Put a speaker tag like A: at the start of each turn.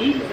A: need